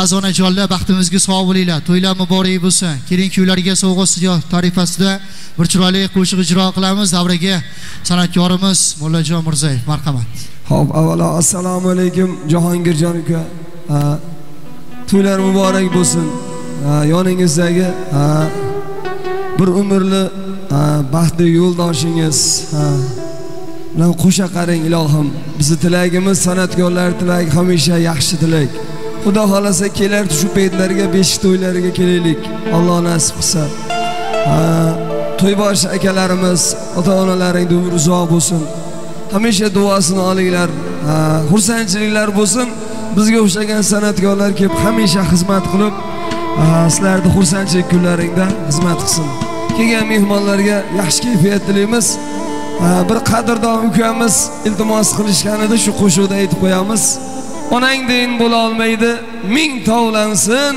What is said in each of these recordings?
aziz onajonlar baxtimizga sog' bo'linglar to'ylar muborak bo'lsin keling kuylarga sovg'a siyor tarifasida bir chiroyli qo'shiq ijro qilamiz davraga san'atkorimiz mullajon mirzayev marhamat Xo'p, avvalo assalomu alaykum Jahongirjon aka. To'ylar muborak bo'lsin. Ha, Yoningizdagi ha, bir umrli baxtli yo'ldoshingiz ha, bilan qo'sha qaring ilohim. bizni tilagimiz san'atkorlar tilagi hamisha yaxshi tilak. Xudo xohlasa kelar shu paytlarga beshik to'ylariga kelaylik. Alloh nasib qilsa. Ha, To'ybosh akalarimiz, ota-onalaring umr uzoq bo'lsin. hamisha duosini olinglar Ha, xursandchiliklar bo'lsin bizga o'xshagan san'atkorlar kelib hamisha xizmat qilib sizlarni xursandchilik kunlaringda xizmat qilsin kelgan mehmonlarga yaxshi kayfiyat tilaymiz bir qadrdon ukamiz iltimos qilishgan edi shu qo'shiqda aytib qo'yamiz onang bo'la olmaydi. Ming tovlansin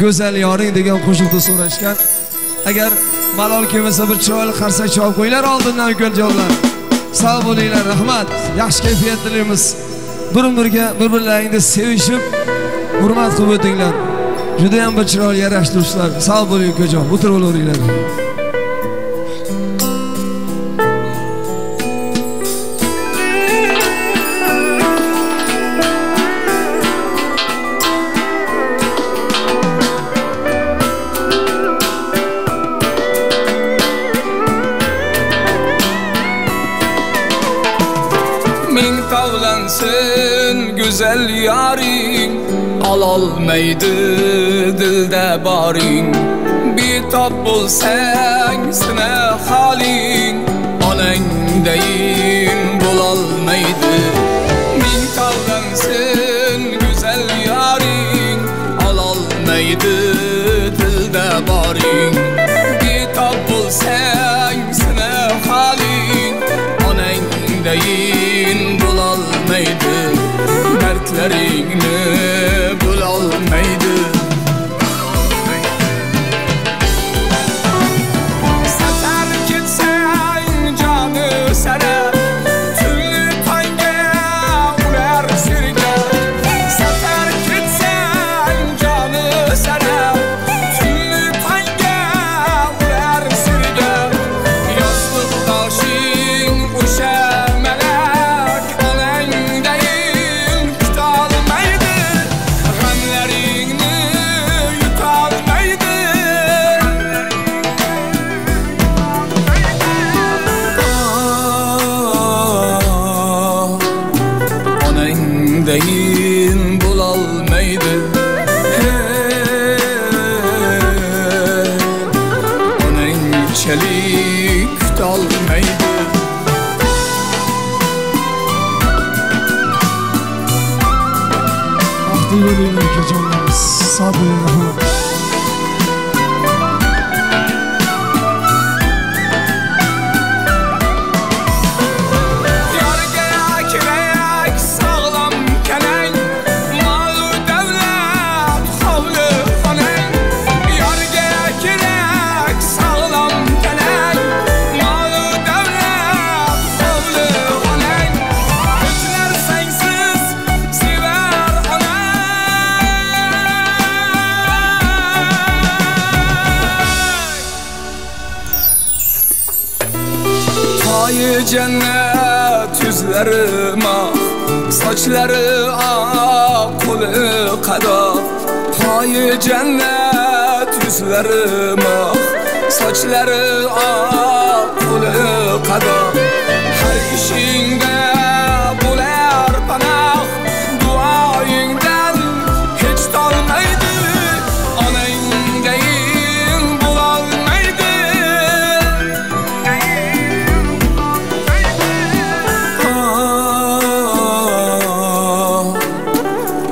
go'zal yoring degan qo'shiqni so'rashgan. Agar malol kelmasa bir chiroyli qarsak chalib qo'yinglar oldindan ukajonlar sog' bo'linglar rahmat. Yaxshi kayfiyat tilaymiz bir birga bir birlaringni sevishib hurmat qilib o'tinglar. Judayam bir chiroyli yarashtiruvchilar. Sog' bo'ling ukajon o'tirib tavlansın güzel yarin Alolmaydi dilda boring Bitob bo'lsang sina holing Onangdayin bo'lolmaydi Ming tavlansın güzel yaring Alolmaydi dilda boring Bitob bo'lsang sina holing onangdayin bo'lolmaydi ellerini onangdayin bo'lolmaydi onangchalik kutolmaydi baxtli bo'linglar ukajonlarimiz sog' bo'ling rahmat onang Toyi jannat yuzlari moh Sochlari oq qo'li qadoq Toyi jannat yuzlari moh Sochlari oq qo'li qadoq Har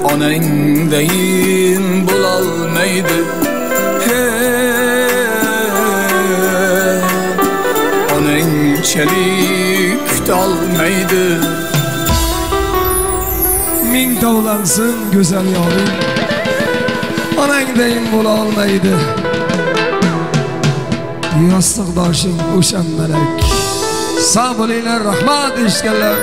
onangdayin bo'lolmaydi onangchalik kutolmaydi ming tovlansin go'zal yoring onangdayin bo'la olmaydi yostiqdoshing o'sha malak sog' bo'linglar rahmat eshitganlar